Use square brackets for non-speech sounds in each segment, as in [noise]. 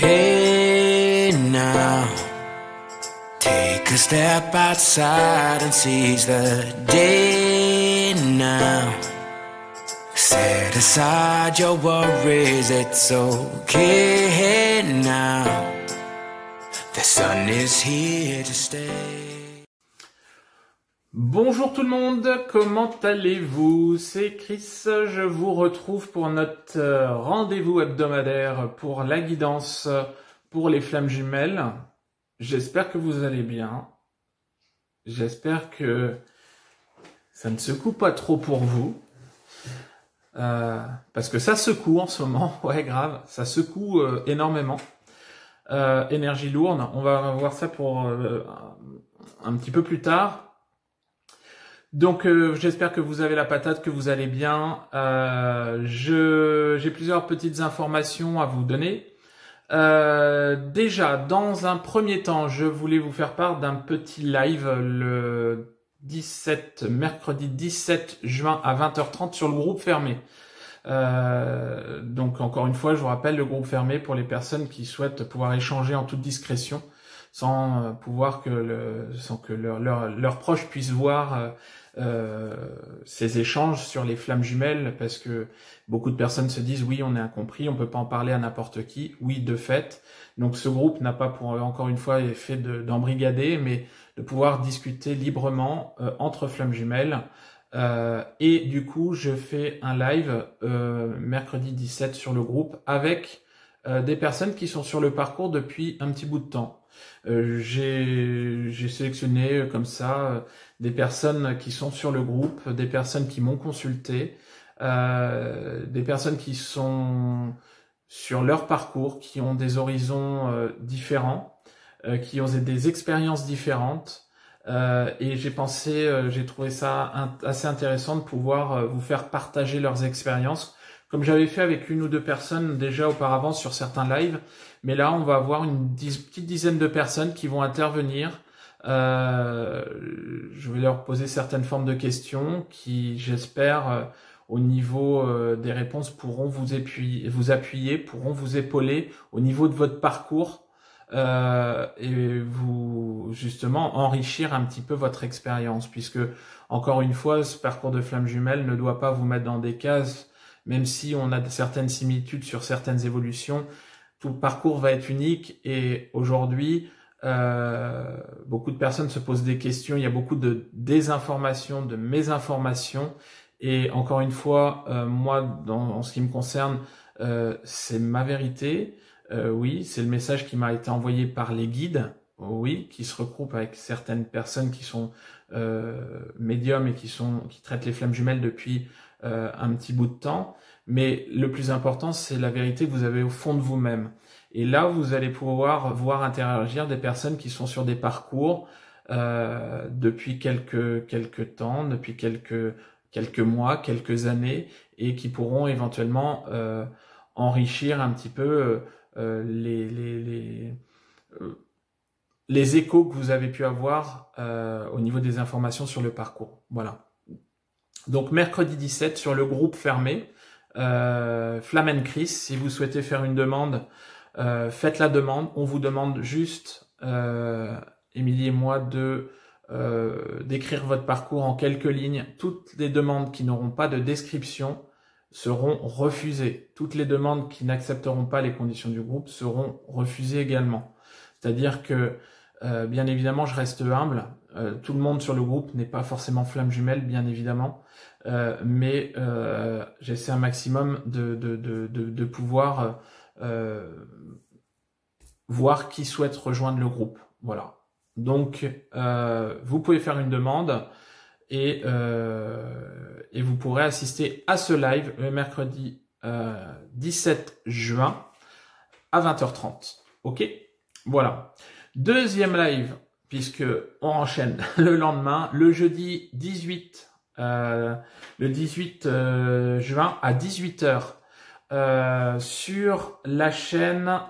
Hey now, take a step outside and seize the day now. Set aside your worries, it's okay now. The sun is here to stay. Bonjour tout le monde, comment allez-vous? C'est Chris, je vous retrouve pour notre euh, rendez-vous hebdomadaire pour la guidance pour les flammes jumelles. J'espère que vous allez bien. J'espère que ça ne secoue pas trop pour vous. Euh, parce que ça secoue en ce moment, [laughs] ouais grave, ça secoue euh, énormément. Énergie lourde, on va voir ça pour un petit peu plus tard. Donc euh, j'espère que vous avez la patate, que vous allez bien. Euh, je j'ai plusieurs petites informations à vous donner. Euh, déjà, dans un premier temps, je voulais vous faire part d'un petit live le 17 mercredi 17 juin à 20h30 sur le groupe fermé. Euh, donc encore une fois, je vous rappelle le groupe fermé pour les personnes qui souhaitent pouvoir échanger en toute discrétion, sans euh, pouvoir que le, sans que leurs leur, leurs proches puissent voir euh, ces échanges sur les flammes jumelles, parce que beaucoup de personnes se disent oui, on est incompris, on peut pas en parler à n'importe qui. Oui, de fait. Donc ce groupe n'a pas pour encore une fois fait d'embrigader, mais de pouvoir discuter librement euh, entre flammes jumelles. Euh, et du coup, je fais un live euh, mercredi 17 sur le groupe avec euh, des personnes qui sont sur le parcours depuis un petit bout de temps. Euh, j'ai sélectionné euh, comme ça euh, des personnes qui sont sur le groupe, des personnes qui m'ont consulté, des personnes qui sont sur leur parcours, qui ont des horizons différents, qui ont des expériences différentes. Euh, et j'ai pensé, euh, j'ai trouvé ça assez intéressant de pouvoir vous faire partager leurs expériences, comme j'avais fait avec une ou deux personnes déjà auparavant sur certains lives. Mais là, on va avoir une dix- petite dizaine de personnes qui vont intervenir. Euh, je vais leur poser certaines formes de questions qui, j'espère, euh, au niveau euh, des réponses, pourront vous appuyer, vous appuyer, pourront vous épauler au niveau de votre parcours euh, et vous justement enrichir un petit peu votre expérience, puisque encore une fois, ce parcours de flamme jumelle ne doit pas vous mettre dans des cases, même si on a certaines similitudes sur certaines évolutions. Tout le parcours va être unique et aujourd'hui, euh, beaucoup de personnes se posent des questions. Il y a beaucoup de désinformation, de mésinformation. Et encore une fois, euh, moi, dans, en ce qui me concerne, euh, c'est ma vérité. Euh, oui, c'est le message qui m'a été envoyé par les guides. Oui, qui se regroupent avec certaines personnes qui sont euh, médiums et qui sont qui traitent les flammes jumelles depuis euh, un petit bout de temps. Mais le plus important, c'est la vérité que vous avez au fond de vous-même. Et là, vous allez pouvoir voir interagir des personnes qui sont sur des parcours euh, depuis quelques quelques temps, depuis quelques quelques mois, quelques années, et qui pourront éventuellement euh, enrichir un petit peu euh, les les les, euh, les échos que vous avez pu avoir euh, au niveau des informations sur le parcours. Voilà. Donc mercredi 17 sur le groupe fermé, euh, Flamen Chris, si vous souhaitez faire une demande, euh, faites la demande. On vous demande juste, euh, Émilie et moi, de euh, d'écrire votre parcours en quelques lignes. Toutes les demandes qui n'auront pas de description seront refusées. Toutes les demandes qui n'accepteront pas les conditions du groupe seront refusées également. C'est-à-dire que, bien évidemment, je reste humble. Euh, tout le monde sur le groupe n'est pas forcément flamme jumelle, bien évidemment. Euh, mais euh, j'essaie un maximum de, de, de, de, pouvoir euh, voir qui souhaite rejoindre le groupe. Voilà. Donc, vous pouvez faire une demande et, et vous pourrez assister à ce live le mercredi euh, 17 juin à 20h30. Ok? Voilà. Deuxième live, puisque on enchaîne [laughs] le lendemain, le jeudi 18 euh, le 18 euh, juin à 18h euh, sur la chaîne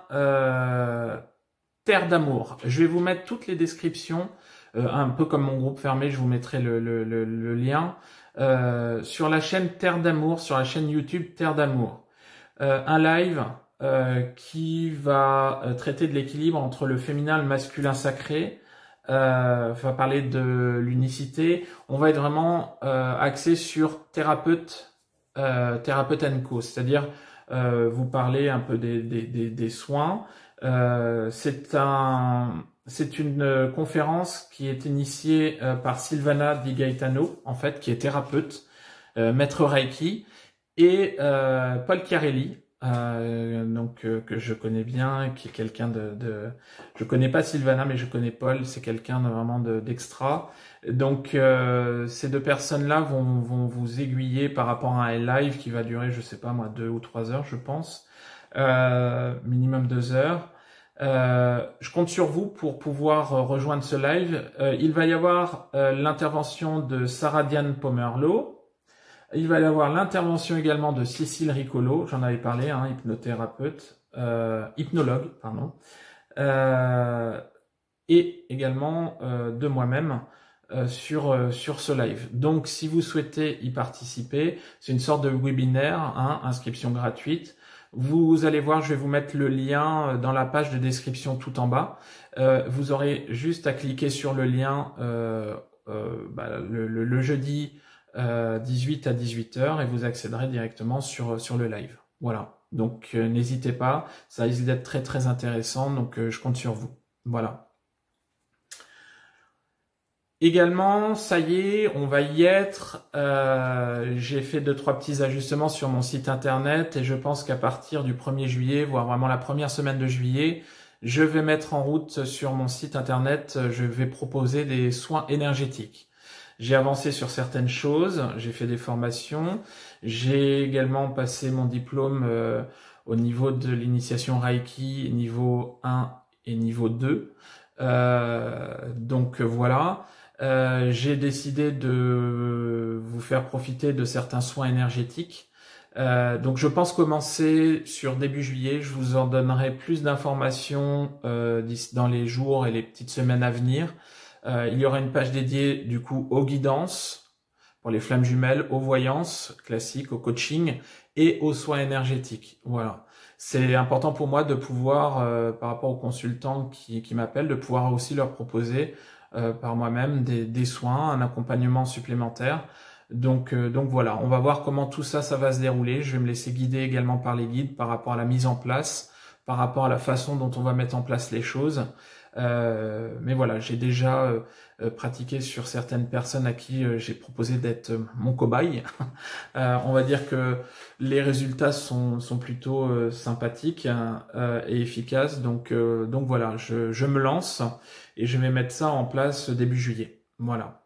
Terre d'amour. Je vais vous mettre toutes les descriptions, un peu comme mon groupe fermé, je vous mettrai le, le, lien sur la chaîne Terre d'amour, sur la chaîne YouTube Terre d'amour. Un live qui va traiter de l'équilibre entre le féminin et le masculin sacré. Euh, va parler de l'unicité. On va être vraiment axé sur thérapeute, thérapeute co, c'est-à-dire vous parler un peu des, des, des, des soins. c'est un c'est une euh, conférence qui est initiée euh, par Silvana Di Gaetano, en fait, qui est thérapeute, euh, maître Reiki, et Paul Chiarelli, donc que je connais bien, qui est quelqu'un de, de, je connais pas Silvana, mais je connais Paul, c'est quelqu'un vraiment d'extra. donc ces deux personnes-là vont, vont vous aiguiller par rapport à un live qui va durer, je sais pas moi, deux ou trois heures, je pense, minimum deux heures. Euh, je compte sur vous pour pouvoir euh, rejoindre ce live. Euh, il va y avoir l'intervention de Sarah Diane Pomerlo. Il va y avoir l'intervention également de Cécile Ricolo, j'en avais parlé, hein, hypnothérapeute, hypnologue, pardon, et également de moi-même sur sur ce live. Donc, si vous souhaitez y participer, c'est une sorte de webinaire, hein, inscription gratuite. Vous allez voir, je vais vous mettre le lien euh, dans la page de description tout en bas. Euh, vous aurez juste à cliquer sur le lien euh, bah, le, jeudi 18 à 18h et vous accéderez directement sur, sur le live. Voilà. Donc n'hésitez pas, ça risque d'être très très intéressant, donc je compte sur vous. Voilà. Également, ça y est, on va y être. Euh, j'ai fait deux trois petits ajustements sur mon site internet et je pense qu'à partir du 1er juillet, voire vraiment la première semaine de juillet, je vais mettre en route sur mon site internet, je vais proposer des soins énergétiques. J'ai avancé sur certaines choses, j'ai fait des formations, j'ai également passé mon diplôme euh, au niveau de l'initiation Reiki niveau 1 et niveau 2. Euh, donc voilà. Euh, j'ai décidé de vous faire profiter de certains soins énergétiques. Euh, donc je pense commencer sur début juillet. Je vous en donnerai plus d'informations euh, dans les jours et les petites semaines à venir. Il y aura une page dédiée du coup aux guidances pour les flammes jumelles, aux voyances classiques, au coaching et aux soins énergétiques. Voilà. C'est important pour moi de pouvoir, par rapport aux consultants qui, m'appellent, de pouvoir aussi leur proposer euh, par moi-même des, soins, un accompagnement supplémentaire. Donc, euh, donc voilà, on va voir comment tout ça, ça va se dérouler. Je vais me laisser guider également par les guides par rapport à la mise en place, par rapport à la façon dont on va mettre en place les choses. Euh, mais voilà, j'ai déjà euh, euh, pratiqué sur certaines personnes à qui j'ai proposé d'être mon cobaye. [laughs] on va dire que les résultats sont, sont plutôt sympathiques hein, et efficaces. Donc, donc voilà, je, je me lance et je vais mettre ça en place début juillet. Voilà.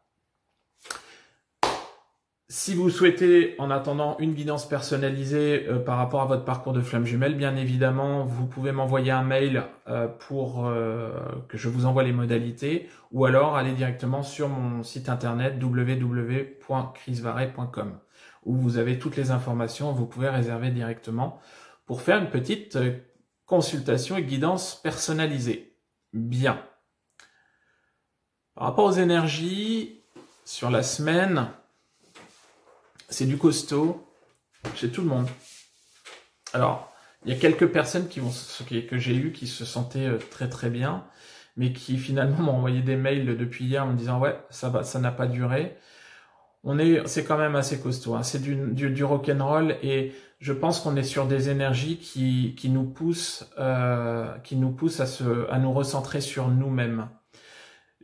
Si vous souhaitez, en attendant, une guidance personnalisée euh, par rapport à votre parcours de flamme jumelle, bien évidemment, vous pouvez m'envoyer un mail euh, pour euh, que je vous envoie les modalités, ou alors aller directement sur mon site internet www.chrisvaret.com, où vous avez toutes les informations, vous pouvez réserver directement pour faire une petite consultation et guidance personnalisée. Bien. Par rapport aux énergies, sur la semaine, c'est du costaud chez tout le monde. Alors, il y a quelques personnes qui vont, que j'ai eu qui se sentaient euh, très très bien, mais qui finalement [laughs] m'ont envoyé des mails depuis hier en me disant ouais ça va, ça n'a pas duré. On est, c'est quand même assez costaud. Hein. C'est du, du, du rock and roll et je pense qu'on est sur des énergies qui, qui nous poussent, euh, qui nous poussent à se, à nous recentrer sur nous-mêmes.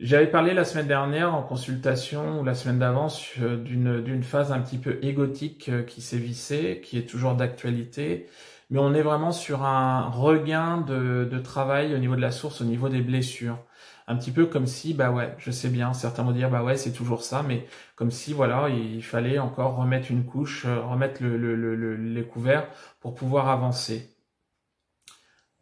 J'avais parlé la semaine dernière en consultation ou la semaine d'avant d'une d'une phase un petit peu égotique euh, qui vissée, qui est toujours d'actualité, mais on est vraiment sur un regain de, de travail au niveau de la source, au niveau des blessures. Un petit peu comme si, bah ouais, je sais bien, certains vont dire, bah ouais, c'est toujours ça, mais comme si, voilà, il fallait encore remettre une couche, euh, remettre le, le, le, les couverts pour pouvoir avancer.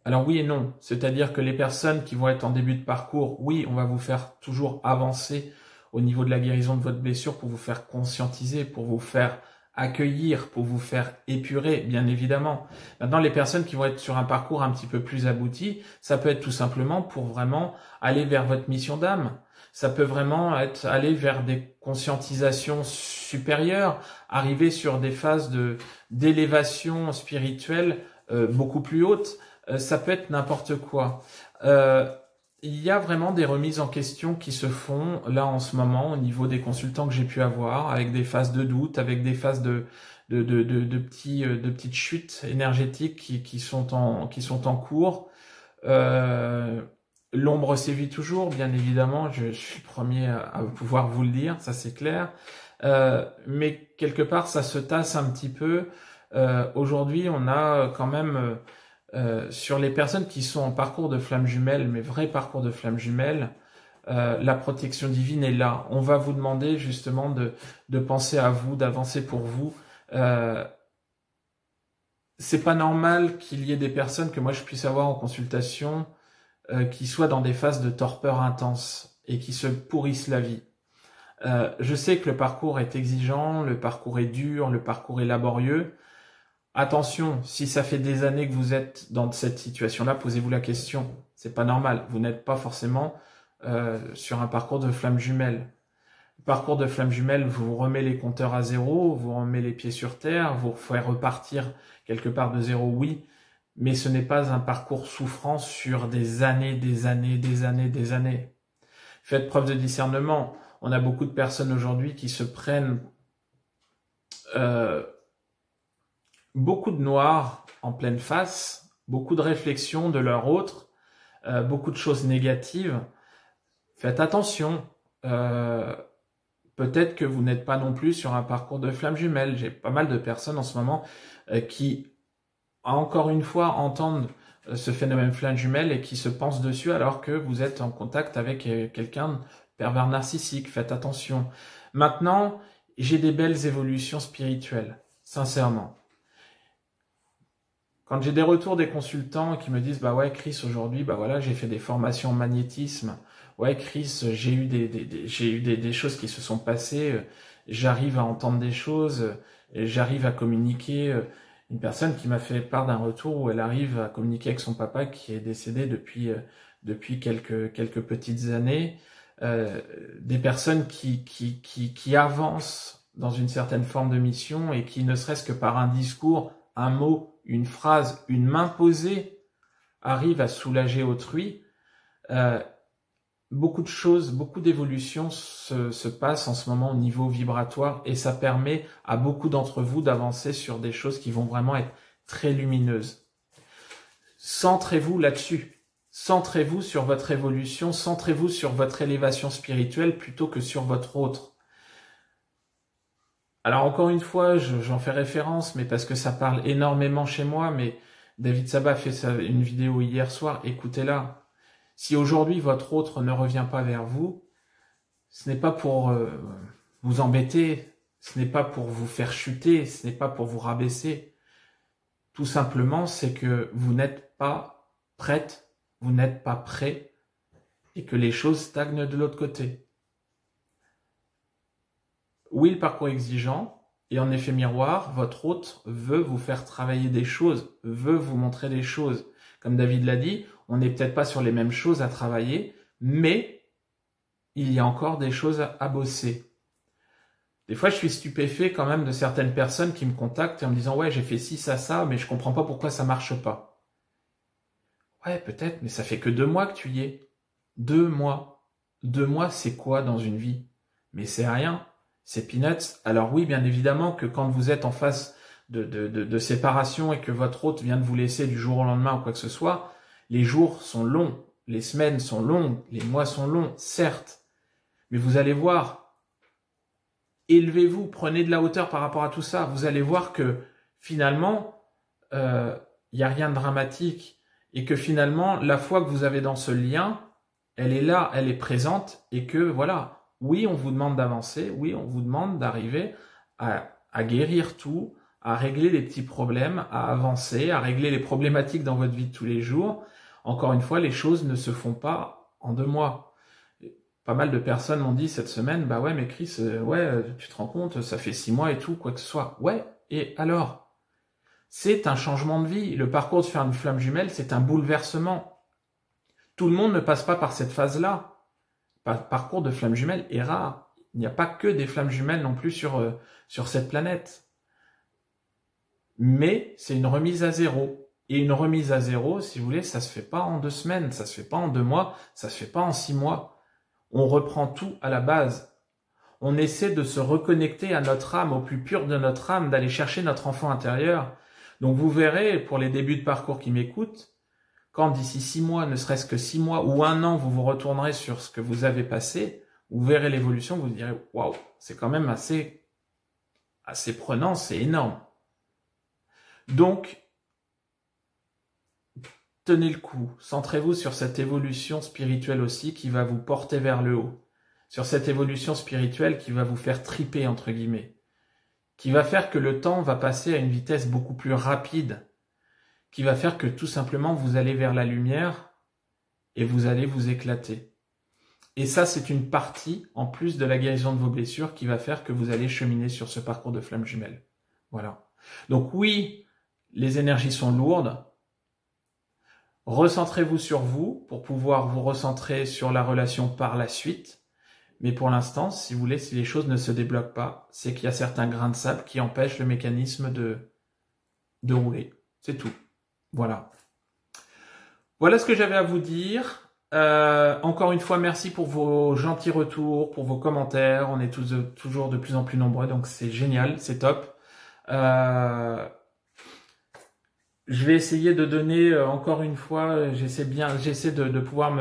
Alors oui et non, c'est-à-dire que les personnes qui vont être en début de parcours, oui, on va vous faire toujours avancer au niveau de la guérison de votre blessure pour vous faire conscientiser, pour vous faire accueillir, pour vous faire épurer, bien évidemment. Maintenant, les personnes qui vont être sur un parcours un petit peu plus abouti, ça peut être tout simplement pour vraiment aller vers votre mission d'âme. Ça peut vraiment être aller vers des conscientisations supérieures, arriver sur des phases de d'élévation spirituelle beaucoup plus haute. Ça peut être n'importe quoi. il y a vraiment des remises en question qui se font là en ce moment au niveau des consultants que j'ai pu avoir, avec des phases de doute, avec des phases de, de, de, de, petits, de petites chutes énergétiques qui, qui, sont, en, qui sont en cours. Euh, L'ombre sévit toujours, bien évidemment, je, suis le premier à, pouvoir vous le dire, ça c'est clair. Euh, mais quelque part, ça se tasse un petit peu. Euh, Aujourd'hui, on a quand même euh, sur les personnes qui sont en parcours de flamme jumelle, mais vrai parcours de flamme jumelle, euh, la protection divine est là. On va vous demander justement de, de penser à vous, d'avancer pour vous. Euh, c'est pas normal qu'il y ait des personnes que moi je puisse avoir en consultation euh, qui soient dans des phases de torpeur intense et qui se pourrissent la vie. Euh, je sais que le parcours est exigeant, le parcours est dur, le parcours est laborieux. Attention, si ça fait des années que vous êtes dans cette situation-là, posez-vous la question. C'est pas normal. Vous n'êtes pas forcément euh, sur un parcours de flamme jumelle. Le parcours de flamme jumelle vous remet les compteurs à zéro, vous remet les pieds sur terre, vous fait repartir quelque part de zéro, oui, mais ce n'est pas un parcours souffrant sur des années, des années, des années, des années. Faites preuve de discernement. On a beaucoup de personnes aujourd'hui qui se prennent euh, beaucoup de noir en pleine face, beaucoup de réflexions de leur autre, euh, beaucoup de choses négatives. Faites attention. Euh, peut-être que vous n'êtes pas non plus sur un parcours de flamme jumelle. J'ai pas mal de personnes en ce moment qui encore une fois entendre euh, ce phénomène flamme jumelle et qui se pense dessus alors que vous êtes en contact avec euh, quelqu'un pervers narcissique. Faites attention. Maintenant, j'ai des belles évolutions spirituelles, sincèrement. Quand j'ai des retours des consultants qui me disent bah ouais Chris aujourd'hui bah voilà j'ai fait des formations en magnétisme. Ouais Chris j'ai eu des, j'ai eu des, choses qui se sont passées. J'arrive à entendre des choses. J'arrive à communiquer. Une personne qui m'a fait part d'un retour où elle arrive à communiquer avec son papa qui est décédé depuis euh, depuis quelques quelques petites années, euh, des personnes qui, qui qui qui avancent dans une certaine forme de mission et qui ne serait-ce que par un discours, un mot, une phrase, une main posée arrivent à soulager autrui. Euh, beaucoup de choses, beaucoup d'évolutions se, passent en ce moment au niveau vibratoire et ça permet à beaucoup d'entre vous d'avancer sur des choses qui vont vraiment être très lumineuses. Centrez-vous là-dessus. Centrez-vous sur votre évolution, centrez-vous sur votre élévation spirituelle plutôt que sur votre autre. Alors encore une fois, j'en fais référence, mais parce que ça parle énormément chez moi, mais David Sabat fait une vidéo hier soir, écoutez-la si aujourd'hui votre autre ne revient pas vers vous, ce n'est pas pour euh, vous embêter, ce n'est pas pour vous faire chuter, ce n'est pas pour vous rabaisser. Tout simplement, c'est que vous n'êtes pas prête, vous n'êtes pas prêt et que les choses stagnent de l'autre côté. Oui, le parcours exigeant, et en effet miroir, votre hôte veut vous faire travailler des choses, veut vous montrer des choses. Comme David l'a dit, on n'est peut-être pas sur les mêmes choses à travailler, mais il y a encore des choses à, bosser. Des fois, je suis stupéfait quand même de certaines personnes qui me contactent en me disant ouais, j'ai fait ci, ça, ça, mais je comprends pas pourquoi ça marche pas. Ouais, peut-être, mais ça fait que deux mois que tu y es. Deux mois. Deux mois, c'est quoi dans une vie? Mais c'est rien. C'est peanuts. Alors oui, bien évidemment que quand vous êtes en face de, de, de séparation et que votre hôte vient de vous laisser du jour au lendemain ou quoi que ce soit, les jours sont longs, les semaines sont longues, les mois sont longs, certes. Mais vous allez voir, élevez-vous, prenez de la hauteur par rapport à tout ça. Vous allez voir que finalement, il euh, n'y a rien de dramatique et que finalement, la foi que vous avez dans ce lien, elle est là, elle est présente et que voilà, oui, on vous demande d'avancer, oui, on vous demande d'arriver à, guérir tout, à régler les petits problèmes, à avancer, à régler les problématiques dans votre vie de tous les jours encore une fois, les choses ne se font pas en deux mois. Pas mal de personnes m'ont dit cette semaine, bah ouais, mais Chris, euh, ouais, euh, tu te rends compte, ça fait six mois et tout, quoi que ce soit. Ouais, et alors? C'est un changement de vie. Le parcours de faire une flamme jumelle, c'est un bouleversement. Tout le monde ne passe pas par cette phase-là. Parcours de flamme jumelle est rare. Il n'y a pas que des flammes jumelles non plus sur, euh, sur cette planète. Mais c'est une remise à zéro. Et une remise à zéro, si vous voulez, ça se fait pas en deux semaines, ça se fait pas en deux mois, ça se fait pas en six mois. On reprend tout à la base. On essaie de se reconnecter à notre âme, au plus pur de notre âme, d'aller chercher notre enfant intérieur. Donc vous verrez, pour les débuts de parcours qui m'écoutent, quand d'ici six mois, ne serait-ce que six mois ou un an, vous vous retournerez sur ce que vous avez passé, vous verrez l'évolution, vous direz, waouh, c'est quand même assez, assez prenant, c'est énorme. Donc, tenez le coup, centrez-vous sur cette évolution spirituelle aussi qui va vous porter vers le haut, sur cette évolution spirituelle qui va vous faire triper, entre guillemets, qui va faire que le temps va passer à une vitesse beaucoup plus rapide, qui va faire que tout simplement vous allez vers la lumière et vous allez vous éclater. Et ça, c'est une partie, en plus de la guérison de vos blessures, qui va faire que vous allez cheminer sur ce parcours de flamme jumelle. Voilà. Donc oui, les énergies sont lourdes, Recentrez-vous sur vous pour pouvoir vous recentrer sur la relation par la suite. Mais pour l'instant, si vous voulez, si les choses ne se débloquent pas, c'est qu'il y a certains grains de sable qui empêchent le mécanisme de, de rouler. C'est tout. Voilà. Voilà ce que j'avais à vous dire. Euh, encore une fois, merci pour vos gentils retours, pour vos commentaires. On est toujours de plus en plus nombreux, donc c'est génial, c'est top. Euh, je vais essayer de donner euh, encore une fois, j'essaie bien, j'essaie de, pouvoir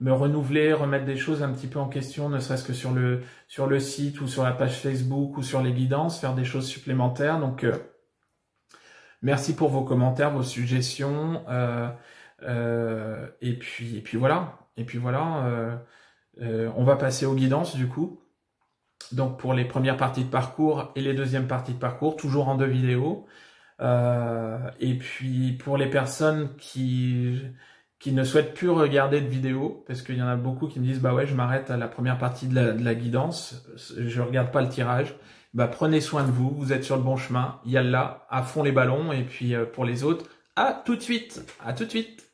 me, renouveler, remettre des choses un petit peu en question, ne serait-ce que sur le sur le site ou sur la page Facebook ou sur les guidances, faire des choses supplémentaires. Donc merci pour vos commentaires, vos suggestions, et puis et puis voilà, et puis voilà, on va passer aux guidances du coup. Donc pour les premières parties de parcours et les deuxièmes parties de parcours, toujours en deux vidéos. Euh, et puis pour les personnes qui qui ne souhaitent plus regarder de vidéos, parce qu'il y en a beaucoup qui me disent bah ouais je m'arrête à la première partie de la, de la guidance, je regarde pas le tirage. Bah prenez soin de vous, vous êtes sur le bon chemin, y a là, à fond les ballons, et puis euh, pour les autres, à tout de suite, à tout de suite.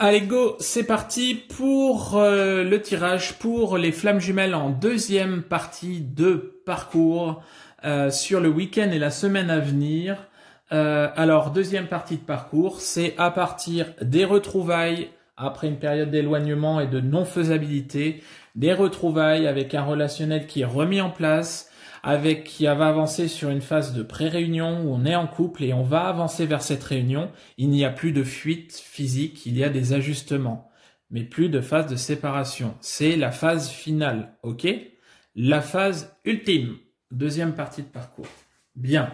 Allez go, c'est parti pour euh, le tirage pour les flammes jumelles en deuxième partie de parcours euh, sur le week-end et la semaine à venir. Euh, alors deuxième partie de parcours, c'est à partir des retrouvailles après une période d'éloignement et de non-faisabilité, des retrouvailles avec un relationnel qui est remis en place, avec qui va avancer sur une phase de pré-réunion où on est en couple et on va avancer vers cette réunion. Il n'y a plus de fuite physique, il y a des ajustements, mais plus de phase de séparation. C'est la phase finale, ok? La phase ultime, deuxième partie de parcours. Bien.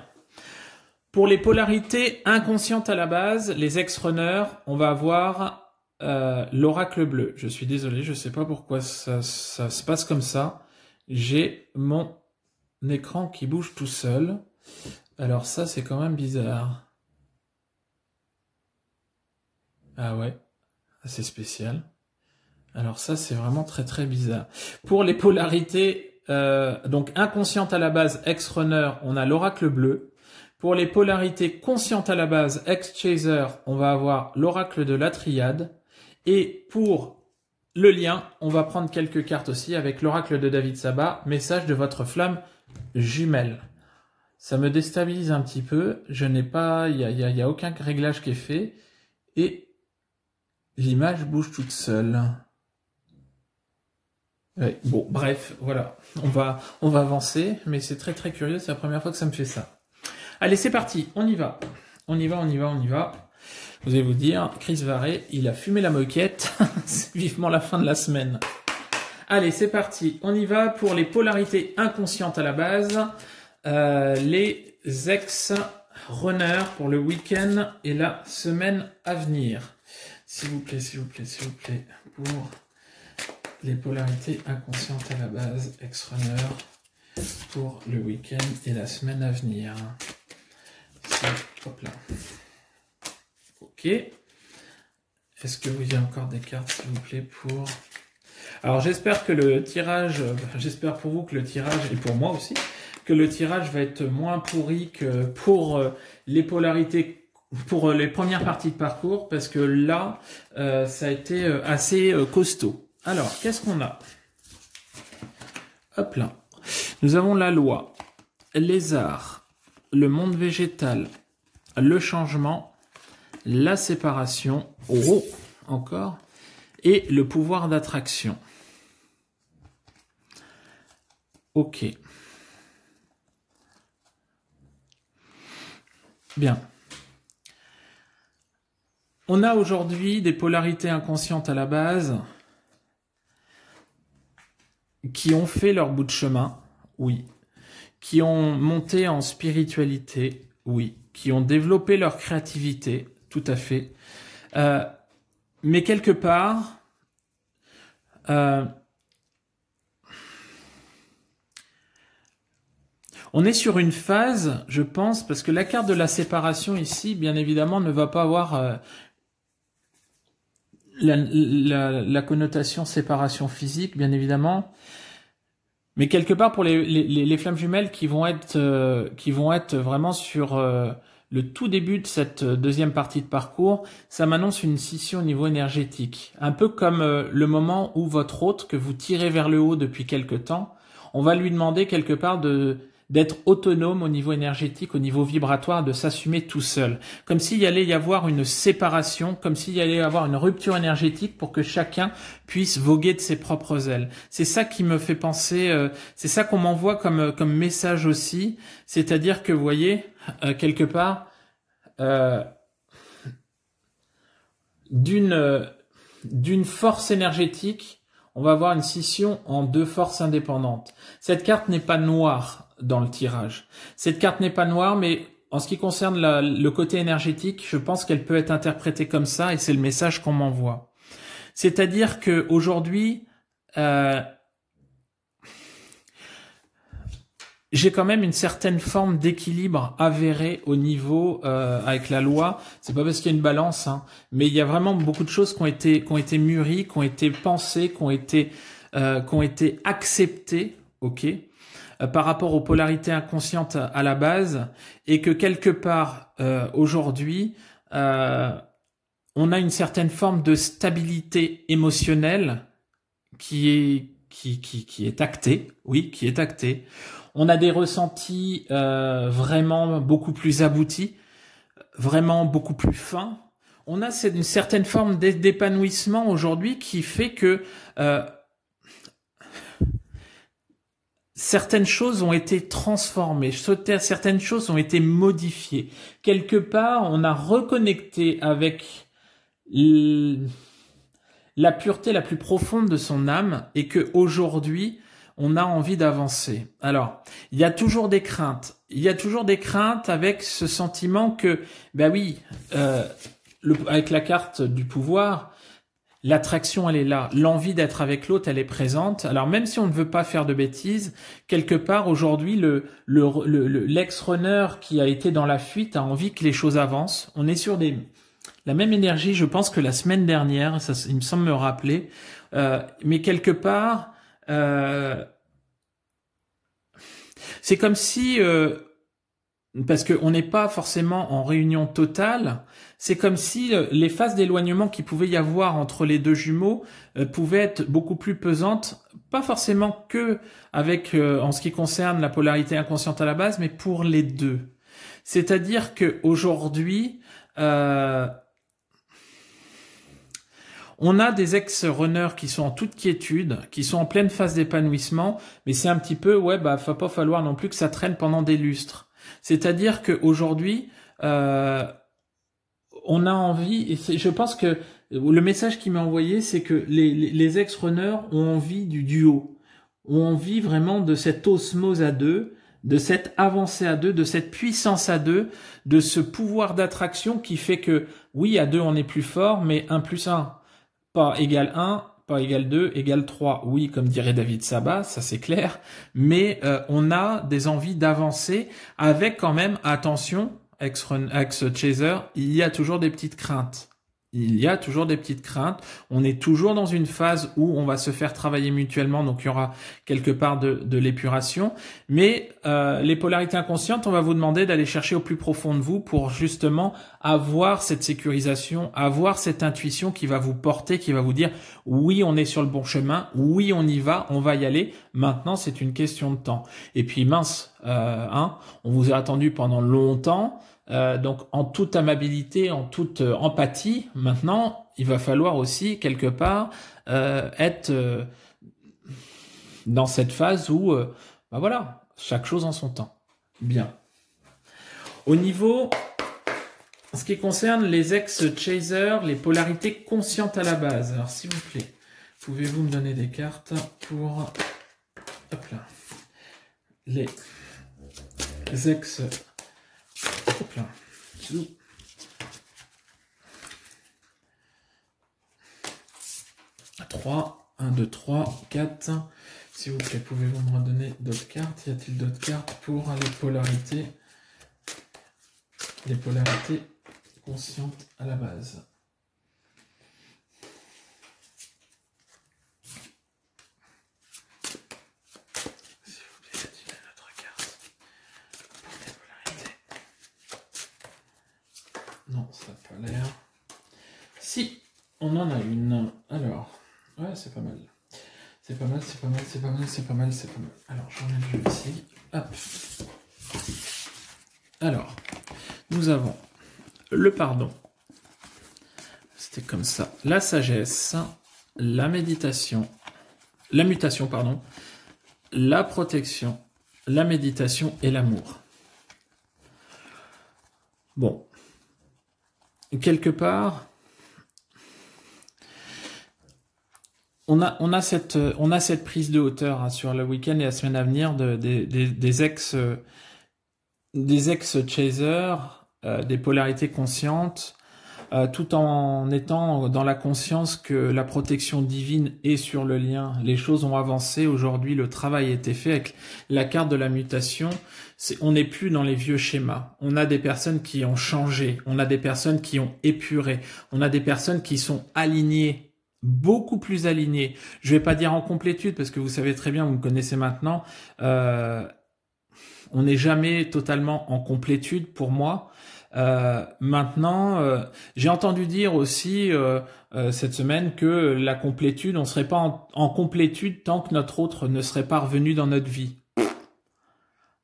Pour les polarités inconscientes à la base, les ex-runners, on va avoir euh, l'oracle bleu. Je suis désolé, je ne sais pas pourquoi ça, ça se passe comme ça. J'ai mon écran qui bouge tout seul. Alors ça, c'est quand même bizarre. Ah ouais, c'est spécial. Alors ça, c'est vraiment très très bizarre. Pour les polarités, euh, donc inconscientes à la base, ex-runner, on a l'oracle bleu. Pour les polarités conscientes à la base, ex-chaser, on va avoir l'oracle de la triade. Et pour le lien, on va prendre quelques cartes aussi avec l'oracle de David Sabat, message de votre flamme jumelles. Ça me déstabilise un petit peu. Je n'ai pas, il y a, aucun réglage qui est fait. Et l'image bouge toute seule. bon, bref, voilà. On va, on va avancer, mais c'est très très curieux. C'est la première fois que ça me fait ça. Allez, c'est parti. On y va. On y va, on y va, on y va. Vous allez vous dire, Chris Varé, il a fumé la moquette. [laughs] c'est vivement la fin de la semaine. Allez, c'est parti. On y va pour les polarités inconscientes à la base. Euh, les ex-runners pour le week-end et la semaine à venir. S'il vous plaît, s'il vous plaît, s'il vous plaît. Pour les polarités inconscientes à la base, ex-runner pour le week-end et la semaine à venir. Hop là. Ok. Est-ce que vous avez encore des cartes, s'il vous plaît, pour alors j'espère que le tirage, j'espère pour vous que le tirage, et pour moi aussi, que le tirage va être moins pourri que pour euh, les polarités pour les premières parties de parcours parce que là, euh, ça a été euh, assez euh, costaud. Alors, qu'est-ce qu'on a? Hop là. Nous avons la loi, les arts, le monde végétal, le changement, la séparation, oh, encore, et le pouvoir d'attraction. Ok. Bien. On a aujourd'hui des polarités inconscientes à la base qui ont fait leur bout de chemin, oui, qui ont monté en spiritualité, oui, qui ont développé leur créativité, tout à fait. Euh, mais quelque part, euh, on est sur une phase, je pense, parce que la carte de la séparation ici, bien évidemment, ne va pas avoir euh, la, connotation séparation physique, bien évidemment. Mais quelque part pour les, flammes jumelles qui vont être euh, qui vont être vraiment sur euh, le tout début de cette deuxième partie de parcours, ça m'annonce une scission au niveau énergétique. Un peu comme le moment où votre hôte que vous tirez vers le haut depuis quelque temps, on va lui demander quelque part de d'être autonome au niveau énergétique, au niveau vibratoire, de s'assumer tout seul. Comme s'il y allait y avoir une séparation, comme s'il y allait y avoir une rupture énergétique pour que chacun puisse voguer de ses propres ailes. C'est ça qui me fait penser, euh, c'est ça qu'on m'envoie comme, euh, comme message aussi, c'est-à-dire que, vous voyez, euh, quelque part, d'une d'une force énergétique, on va avoir une scission en deux forces indépendantes. Cette carte n'est pas noire, dans le tirage. Cette carte n'est pas noire, mais en ce qui concerne le côté énergétique, je pense qu'elle peut être interprétée comme ça, et c'est le message qu'on m'envoie. C'est-à-dire que aujourd'hui, euh, j'ai quand même une certaine forme d'équilibre avéré au niveau euh, avec la loi. C'est pas parce qu'il y a une balance, hein, mais il y a vraiment beaucoup de choses qui ont été qui ont été mûries, qui ont été pensées, qui ont été euh, qui ont été acceptées, ok. Euh, par rapport aux polarités inconscientes à la base et que quelque part euh, aujourd'hui euh, on a une certaine forme de stabilité émotionnelle qui est qui, qui, qui est actée, oui, qui est actée. On a des ressentis vraiment beaucoup plus aboutis, vraiment beaucoup plus fins. On a une certaine forme d'épanouissement aujourd'hui qui fait que certaines choses ont été transformées, certaines choses ont été modifiées. Quelque part, on a reconnecté avec la pureté la plus profonde de son âme et que aujourd'hui, on a envie d'avancer. Alors, il y a toujours des craintes. Il y a toujours des craintes avec ce sentiment que, ben oui, euh, avec la carte du pouvoir, l'attraction elle est là, l'envie d'être avec l'autre elle est présente. Alors même si on ne veut pas faire de bêtises, quelque part aujourd'hui le l'ex-runner qui a été dans la fuite a envie que les choses avancent. On est sur des la même énergie, je pense que la semaine dernière, ça, il me semble me rappeler, euh, mais quelque part, euh, c'est comme si euh, parce qu'on n'est pas forcément en réunion totale, c'est comme si euh, les phases d'éloignement qui pouvaient y avoir entre les deux jumeaux euh, pouvaient être beaucoup plus pesantes, pas forcément que avec euh, en ce qui concerne la polarité inconsciente à la base, mais pour les deux. C'est-à-dire que aujourd'hui, on a des ex-runners qui sont en toute quiétude, qui sont en pleine phase d'épanouissement, mais c'est un petit peu, ouais, bah, va pas falloir non plus que ça traîne pendant des lustres. C'est-à-dire qu'aujourd'hui, euh, on a envie, et je pense que le message qui m'a envoyé, c'est que les, ex-runners ont envie du duo, ont envie vraiment de cette osmose à deux, de cette avancée à deux, de cette puissance à deux, de ce pouvoir d'attraction qui fait que, oui, à deux on est plus fort, mais un plus un, pas égal un, pas égal 2, égal 3. Oui, comme dirait David Sabat, ça c'est clair, mais euh, on a des envies d'avancer avec quand même, attention, ex-chaser, il y a toujours des petites craintes. Il y a toujours des petites craintes. On est toujours dans une phase où on va se faire travailler mutuellement, donc il y aura quelque part de, de l'épuration. Mais euh, les polarités inconscientes, on va vous demander d'aller chercher au plus profond de vous pour justement avoir cette sécurisation, avoir cette intuition qui va vous porter, qui va vous dire oui, on est sur le bon chemin, oui, on y va, on va y aller. Maintenant, c'est une question de temps. Et puis mince, euh, hein, on vous a attendu pendant longtemps. Euh, donc en toute amabilité, en toute euh, empathie, maintenant, il va falloir aussi quelque part euh, être dans cette phase où, bah voilà, chaque chose en son temps. Bien. Au niveau, en ce qui concerne les ex-chasers, les polarités conscientes à la base. Alors s'il vous plaît, pouvez-vous me donner des cartes pour hop là, les ex Hop là. 3, 1, 2, 3, 4. S'il vous plaît, pouvez-vous me redonner d'autres cartes? Y a-t-il d'autres cartes pour les polarités? Les polarités conscientes à la base. Si, on en a une. Alors, ouais, c'est pas mal. C'est pas mal, c'est pas mal, c'est pas mal, c'est pas mal, c'est pas mal. Alors, j'en ai vu ici. Hop. Alors, nous avons le pardon. C'était comme ça. La sagesse, la méditation, la mutation, pardon, la protection, la méditation et l'amour. Bon, quelque part, on a, cette, prise de hauteur hein, sur le week-end et la semaine à venir de, des ex des ex chasers, euh, des polarités conscientes, euh, tout en étant dans la conscience que la protection divine est sur le lien. Les choses ont avancé. Aujourd'hui, le travail a été fait avec la carte de la mutation. on n'est plus dans les vieux schémas. On a des personnes qui ont changé. On a des personnes qui ont épuré. On a des personnes qui sont alignées beaucoup plus alignées. Je vais pas dire en complétude parce que vous savez très bien, vous me connaissez maintenant. Euh, on n'est jamais totalement en complétude pour moi. Euh, maintenant, euh, j'ai entendu dire aussi euh, cette semaine que la complétude, on serait pas en, en, complétude tant que notre autre ne serait pas revenu dans notre vie.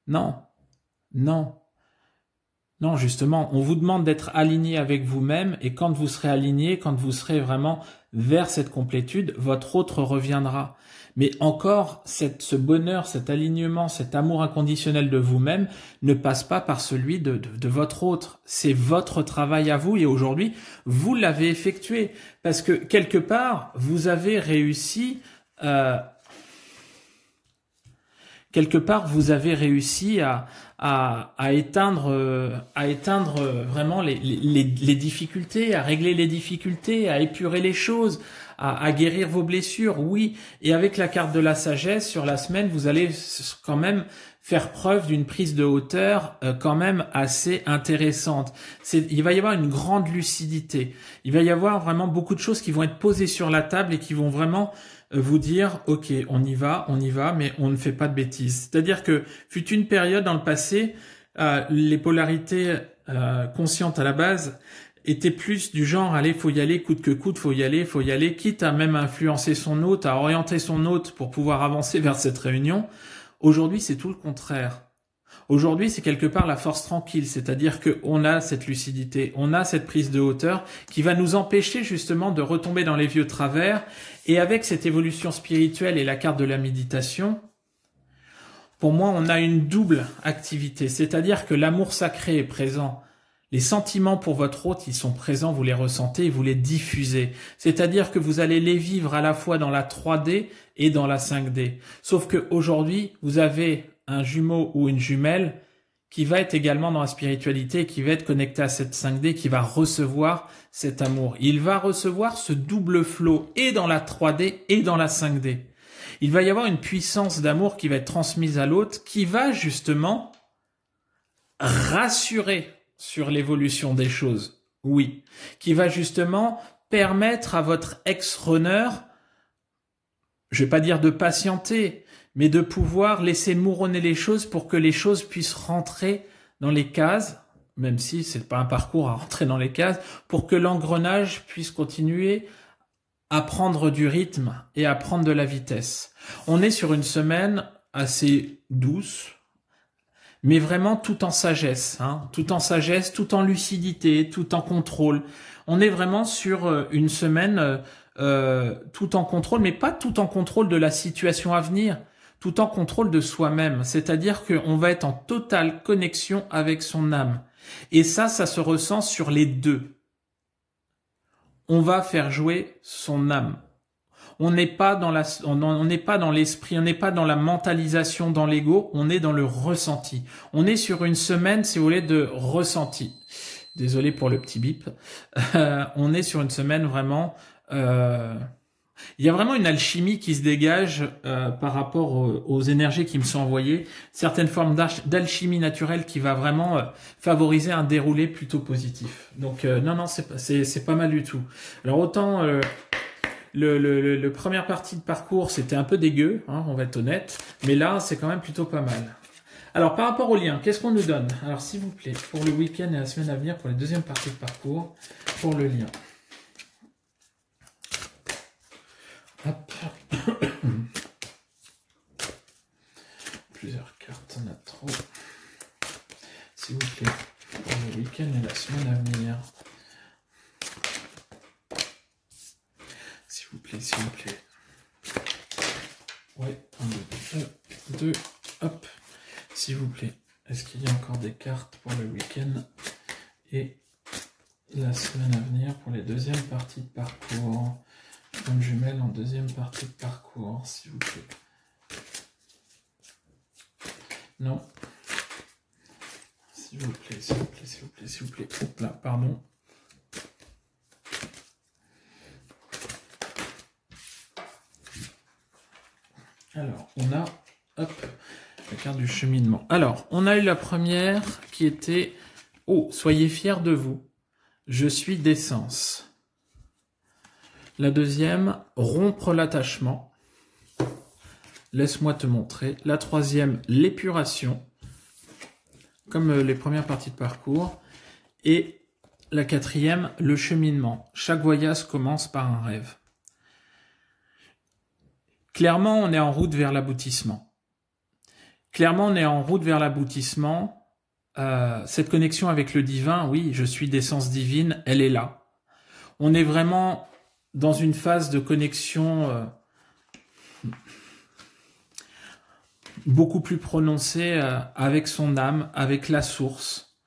Non, non, non, justement, on vous demande d'être aligné avec vous-même et quand vous serez aligné, quand vous serez vraiment vers cette complétude, votre autre reviendra. Mais encore, ce bonheur, cet alignement, cet amour inconditionnel de vous-même ne passe pas par celui de, de, votre autre. C'est votre travail à vous et aujourd'hui, vous l'avez effectué parce que quelque part, vous avez réussi euh, quelque part, vous avez réussi à, à, à éteindre, euh, à éteindre euh, vraiment les, les, les, difficultés, à régler les difficultés, à épurer les choses, à, à, guérir vos blessures. Oui, et avec la carte de la sagesse sur la semaine, vous allez quand même faire preuve d'une prise de hauteur euh, quand même assez intéressante. Il va y avoir une grande lucidité. Il va y avoir vraiment beaucoup de choses qui vont être posées sur la table et qui vont vraiment vous dire ok on y va on y va mais on ne fait pas de bêtises. C'est à dire que fut une période dans le passé euh, les polarités euh, conscientes à la base étaient plus du genre allez faut y aller coûte que coûte faut y aller faut y aller quitte à même influencer son hôte à orienter son hôte pour pouvoir avancer vers cette réunion. Aujourd'hui c'est tout le contraire Aujourd'hui, c'est quelque part la force tranquille, c'est-à-dire qu'on a cette lucidité, on a cette prise de hauteur qui va nous empêcher justement de retomber dans les vieux travers. Et avec cette évolution spirituelle et la carte de la méditation, pour moi, on a une double activité, c'est-à-dire que l'amour sacré est présent. Les sentiments pour votre hôte, ils sont présents, vous les ressentez vous les diffusez. C'est-à-dire que vous allez les vivre à la fois dans la 3D et dans la 5D. Sauf que aujourd'hui, vous avez un jumeau ou une jumelle qui va être également dans la spiritualité, qui va être connecté à cette 5D, qui va recevoir cet amour. Il va recevoir ce double flot et dans la 3D et dans la 5D. Il va y avoir une puissance d'amour qui va être transmise à l'autre, qui va justement rassurer sur l'évolution des choses. Oui. Qui va justement permettre à votre ex-runner, je vais pas dire de patienter, mais de pouvoir laisser mouronner les choses pour que les choses puissent rentrer dans les cases, même si c'est pas un parcours à rentrer dans les cases, pour que l'engrenage puisse continuer à prendre du rythme et à prendre de la vitesse. On est sur une semaine assez douce, mais vraiment tout en sagesse, hein, tout en sagesse, tout en lucidité, tout en contrôle. On est vraiment sur euh, une semaine euh, euh, tout en contrôle, mais pas tout en contrôle de la situation à venir, tout en contrôle de soi-même. C'est-à-dire qu'on va être en totale connexion avec son âme. Et ça, ça se ressent sur les deux. On va faire jouer son âme. On n'est pas dans la, on n'est pas dans l'esprit, on n'est pas dans la mentalisation, dans l'ego, on est dans le ressenti. On est sur une semaine, si vous voulez, de ressenti. Désolé pour le petit bip. [laughs] on est sur une semaine vraiment euh, il y a vraiment une alchimie qui se dégage euh, par rapport aux, énergies qui me sont envoyées, certaines formes d'alchimie naturelle qui va vraiment euh, favoriser un déroulé plutôt positif. Donc non, non, c'est pas mal du tout. Alors autant le, première partie de parcours, c'était un peu dégueu, hein, on va être honnête, mais là, c'est quand même plutôt pas mal. Alors par rapport au lien, qu'est-ce qu'on nous donne? Alors s'il vous plaît, pour le week-end et la semaine à venir, pour la deuxième partie de parcours, pour le lien. Hop. [coughs] Plusieurs cartes, on a trop. S'il vous plaît, pour le week-end et la semaine à venir. S'il vous plaît, s'il vous plaît. Ouais, un, deux, deux, hop. S'il vous plaît. Est-ce qu'il y a encore des cartes pour le week-end et la semaine à venir pour les deuxièmes parties de parcours? Comme jumelle en deuxième partie de parcours, s'il vous plaît. Non. S'il vous plaît, s'il vous plaît, s'il vous plaît, s'il vous plaît. Là, pardon. Alors, on a, hop, la carte du cheminement. Alors, on a eu la première qui était, oh, soyez fiers de vous. Je suis d'essence. La deuxième, rompre l'attachement. Laisse-moi te montrer. La troisième, l'épuration, comme euh, les premières parties de parcours. Et la quatrième, le cheminement. Chaque voyage commence par un rêve. Clairement, on est en route vers l'aboutissement. Clairement, on est en route vers l'aboutissement. Euh, cette connexion avec le divin, oui, je suis d'essence divine, elle est là. On est vraiment dans une phase de connexion euh, beaucoup plus prononcée euh, avec son âme, avec la source.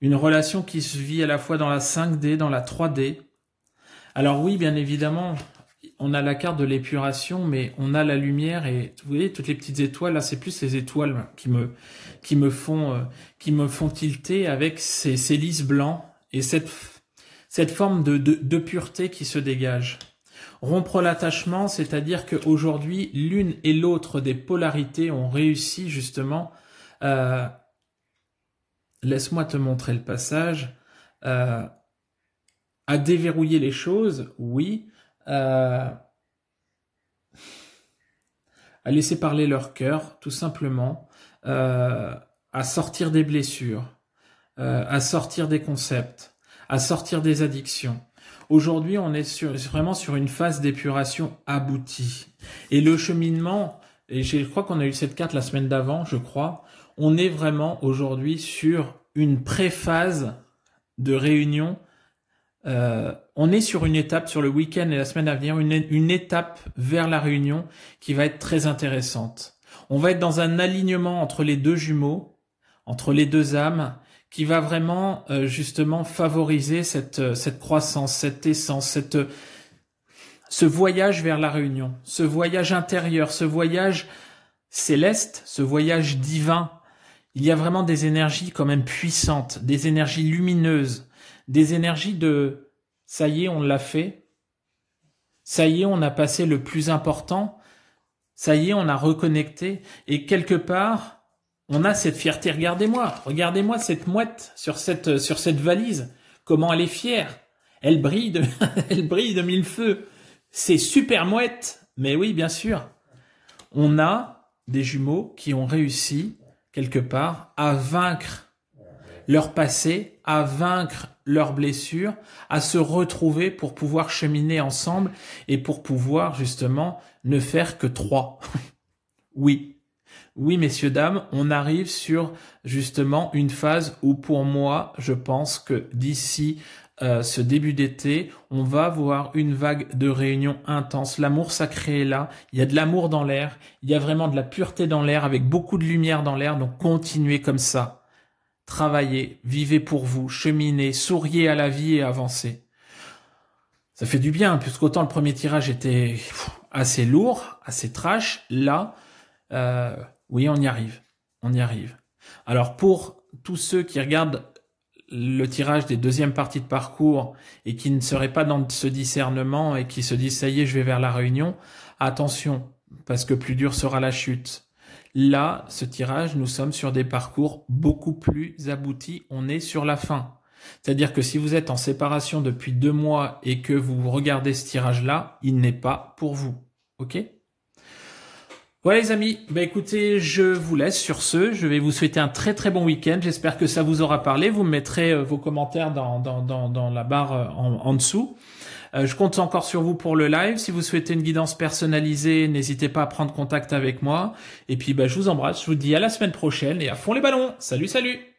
Une relation qui se vit à la fois dans la 5D, dans la 3D. Alors oui, bien évidemment, on a la carte de l'épuration, mais on a la lumière et vous voyez toutes les petites étoiles. Là, c'est plus les étoiles qui me qui me font euh, qui me font tilter avec ces, ces lys blancs et cette cette forme de, de, pureté qui se dégage. Rompre l'attachement, c'est-à-dire qu'aujourd'hui, l'une et l'autre des polarités ont réussi justement, euh, laisse-moi te montrer le passage, euh, à déverrouiller les choses, oui, euh, à laisser parler leur cœur, tout simplement, à sortir des blessures, à sortir des concepts, à sortir des addictions. Aujourd'hui, on est sur, vraiment sur une phase d'épuration aboutie. Et le cheminement, et je crois qu'on a eu cette carte la semaine d'avant, je crois, on est vraiment aujourd'hui sur une préphase de réunion. Euh, on est sur une étape sur le week-end et la semaine à venir, une, une étape vers la réunion qui va être très intéressante. On va être dans un alignement entre les deux jumeaux, entre les deux âmes, qui va vraiment euh, justement favoriser cette, euh, cette croissance, cette essence, cette, ce voyage vers la réunion, ce voyage intérieur, ce voyage céleste, ce voyage divin. Il y a vraiment des énergies quand même puissantes, des énergies lumineuses, des énergies de ça y est, on l'a fait. Ça y est, on a passé le plus important. Ça y est, on a reconnecté. Et quelque part, on a cette fierté. Regardez-moi, regardez-moi cette mouette sur cette, sur cette valise. comment elle est fière. Elle brille de, [laughs] elle brille de mille feux. C'est super mouette. Mais oui, bien sûr. On a des jumeaux qui ont réussi, quelque part, à vaincre leur passé, à vaincre leurs blessures, à se retrouver pour pouvoir cheminer ensemble et pour pouvoir justement ne faire que trois. [laughs] oui. Oui, messieurs, dames, on arrive sur justement une phase où pour moi, je pense que d'ici euh, ce début d'été, on va voir une vague de réunions intenses. L'amour sacré est là. Il y a de l'amour dans l'air. Il y a vraiment de la pureté dans l'air avec beaucoup de lumière dans l'air. Donc continuez comme ça. Travaillez, vivez pour vous, cheminez, souriez à la vie et avancez. Ça fait du bien, puisqu'autant le premier tirage était assez lourd, assez trash. Là, euh, oui, on y arrive. On y arrive. Alors pour tous ceux qui regardent le tirage des deuxièmes parties de parcours et qui ne seraient pas dans ce discernement et qui se disent ça y est, je vais vers la réunion, attention, parce que plus dur sera la chute. Là, ce tirage, nous sommes sur des parcours beaucoup plus aboutis. On est sur la fin. C'est-à-dire que si vous êtes en séparation depuis deux mois et que vous regardez ce tirage-là, il n'est pas pour vous. OK? Voilà les amis, bah écoutez, je vous laisse sur ce. Je vais vous souhaiter un très très bon week-end. J'espère que ça vous aura parlé. Vous mettrez euh, vos commentaires dans, dans, dans, dans la barre euh, en dessous. Euh, je compte encore sur vous pour le live. Si vous souhaitez une guidance personnalisée, n'hésitez pas à prendre contact avec moi. Et puis, bah, je vous embrasse. Je vous dis à la semaine prochaine et à fond les ballons. Salut, salut